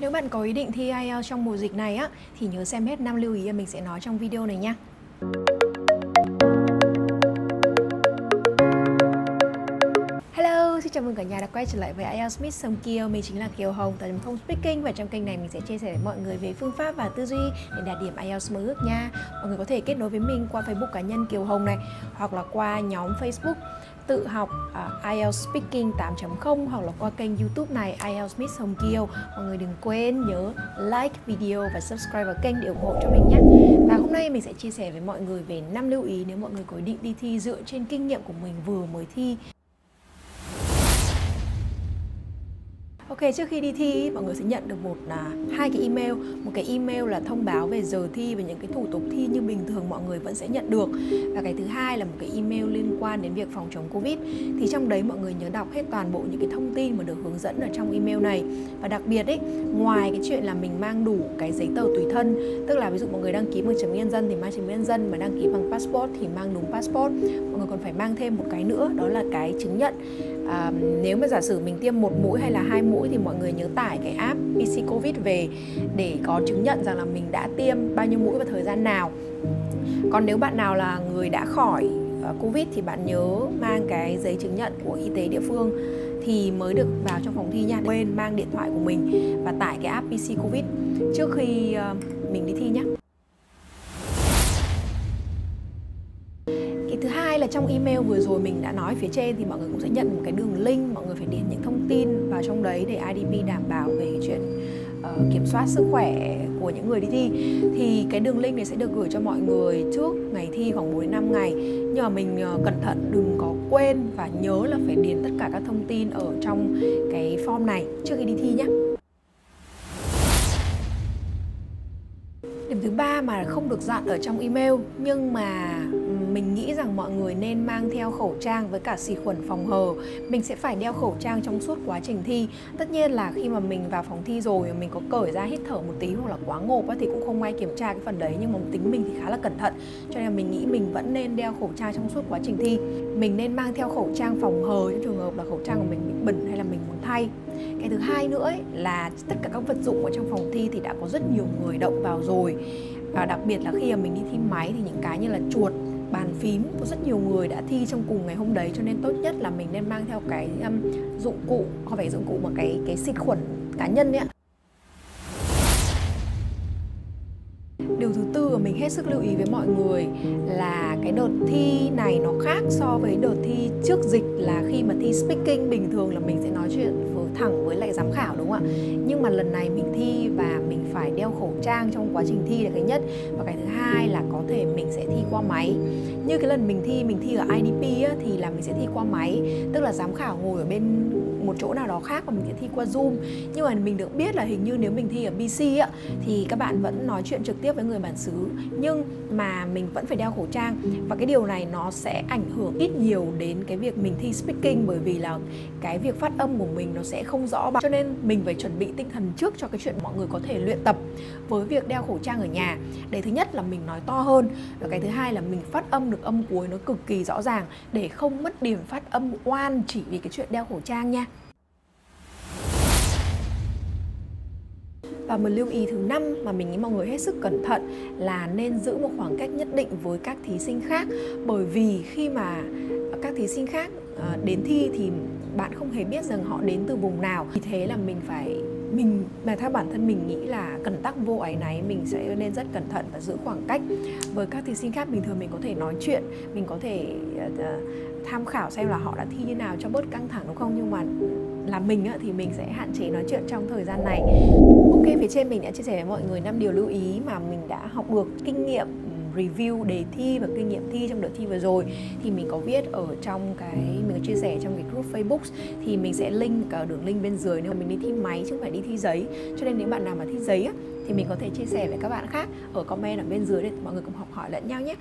Nếu bạn có ý định thi IELTS trong mùa dịch này á, thì nhớ xem hết năm lưu ý mình sẽ nói trong video này nha. Chào mừng cả nhà đã quay trở lại với IELTS Smith Sông Kiều Mình chính là Kiều Hồng, tại Trầm Thông Speaking Và trong kênh này mình sẽ chia sẻ với mọi người về phương pháp và tư duy để đạt điểm IELTS mơ ước nha Mọi người có thể kết nối với mình qua Facebook cá nhân Kiều Hồng này Hoặc là qua nhóm Facebook tự học à, uh, IELTS Speaking 8.0 hoặc là qua kênh YouTube này IELTS Smith Hồng Kiều. Mọi người đừng quên nhớ like video và subscribe vào kênh để ủng hộ cho mình nhé. Và hôm nay mình sẽ chia sẻ với mọi người về năm lưu ý nếu mọi người có ý định đi thi dựa trên kinh nghiệm của mình vừa mới thi Ok, trước khi đi thi mọi người sẽ nhận được một là hai cái email, một cái email là thông báo về giờ thi và những cái thủ tục thi như bình thường mọi người vẫn sẽ nhận được. Và cái thứ hai là một cái email liên quan đến việc phòng chống Covid. Thì trong đấy mọi người nhớ đọc hết toàn bộ những cái thông tin mà được hướng dẫn ở trong email này. Và đặc biệt ấy, ngoài cái chuyện là mình mang đủ cái giấy tờ tùy thân, tức là ví dụ mọi người đăng ký bằng chứng minh nhân dân thì mang chứng minh nhân dân mà đăng ký bằng passport thì mang đúng passport. Mọi người còn phải mang thêm một cái nữa đó là cái chứng nhận à, nếu mà giả sử mình tiêm một mũi hay là hai mũi thì mọi người nhớ tải cái app PC Covid về để có chứng nhận rằng là mình đã tiêm bao nhiêu mũi và thời gian nào. Còn nếu bạn nào là người đã khỏi ờ, Covid thì bạn nhớ mang cái giấy chứng nhận của y tế địa phương thì mới được vào trong phòng thi nha. Quên mang điện thoại của mình và tải cái app PC Covid trước khi ờ, mình đi thi nhé là trong email vừa rồi mình đã nói phía trên thì mọi người cũng sẽ nhận một cái đường link mọi người phải điền những thông tin vào trong đấy để IDP đảm bảo về cái chuyện uh, kiểm soát sức khỏe của những người đi thi. Thì cái đường link này sẽ được gửi cho mọi người trước ngày thi khoảng 4 đến 5 ngày. Nhưng mà mình uh, cẩn thận đừng có quên và nhớ là phải điền tất cả các thông tin ở trong cái form này trước khi đi thi nhé Điểm thứ ba mà không được dặn ở trong email nhưng mà rằng mọi người nên mang theo khẩu trang với cả xì khuẩn phòng hờ. Mình sẽ phải đeo khẩu trang trong suốt quá trình thi. Tất nhiên là khi mà mình vào phòng thi rồi mình có cởi ra hít thở một tí hoặc là quá ngộp thì cũng không ai kiểm tra cái phần đấy. Nhưng mà tính mình thì khá là cẩn thận. Cho nên mình nghĩ mình vẫn nên đeo khẩu trang trong suốt quá trình thi. Mình nên mang theo khẩu trang phòng hờ trong trường hợp là khẩu trang của mình bị bẩn hay là mình muốn thay. Cái thứ hai nữa ấy, là tất cả các vật dụng ở trong phòng thi thì đã có rất nhiều người động vào rồi. Và đặc biệt là khi mà mình đi thi máy thì những cái như là chuột bàn phím có rất nhiều người đã thi trong cùng ngày hôm đấy cho nên tốt nhất là mình nên mang theo cái um, dụng cụ không phải dụng cụ mà cái cái xịt khuẩn cá nhân ấy ạ. Điều thứ tư mà mình hết sức lưu ý với mọi người là cái đợt thi này nó khác so với đợt thi trước dịch là khi mà thi speaking bình thường là mình sẽ nói chuyện với thẳng với lại giám khảo đúng không ạ? Nhưng mà lần này mình thi trang trong quá trình thi là cái nhất. Và cái thứ hai là có thể mình sẽ thi qua máy. Như cái lần mình thi mình thi ở IDP á, thì là mình sẽ thi qua máy. Tức là giám khảo ngồi ở bên một chỗ nào đó khác và mình sẽ thi qua Zoom. Nhưng mà mình được biết là hình như nếu mình thi ở BC á, thì các bạn vẫn nói chuyện trực tiếp với người bản xứ. Nhưng mà mình vẫn phải đeo khẩu trang. Và cái điều này nó sẽ ảnh hưởng ít nhiều đến cái việc mình thi speaking. Bởi vì là cái việc phát âm của mình nó sẽ không rõ cho nên mình phải chuẩn bị tinh thần trước cho cái chuyện mọi người có thể luyện tập. Với với việc đeo khẩu trang ở nhà. Để thứ nhất là mình nói to hơn, và cái thứ hai là mình phát âm được âm cuối nó cực kỳ rõ ràng để không mất điểm phát âm oan chỉ vì cái chuyện đeo khẩu trang nha. Và một lưu ý thứ năm mà mình nghĩ mọi người hết sức cẩn thận là nên giữ một khoảng cách nhất định với các thí sinh khác. Bởi vì khi mà các thí sinh khác ờ, đến thi thì bạn không hề biết rằng họ đến từ vùng nào. Vì thế là mình phải mình mà theo bản thân mình nghĩ là cẩn tắc vô ấy náy mình sẽ nên rất cẩn thận và giữ khoảng cách với các thí sinh khác. Bình thường mình có thể nói chuyện mình có thể uh, tham khảo xem là họ đã thi như nào cho bớt căng thẳng đúng không? Nhưng mà là mình á, thì mình sẽ hạn chế nói chuyện trong thời gian này. Ok phía trên mình đã chia sẻ với mọi người năm điều lưu ý mà mình đã học được kinh nghiệm review đề thi và kinh nghiệm thi trong đợt thi vừa rồi. Thì mình có viết ở trong cái mình có chia sẻ trong cái group Facebook. Thì mình sẽ link cả đường link bên dưới nếu mà mình đi thi máy chứ không phải đi thi giấy. Cho nên nếu bạn nào mà thi giấy á, thì mình có thể chia sẻ với các bạn khác ở comment ở bên dưới để mọi người cùng học hỏi lẫn nhau nhé.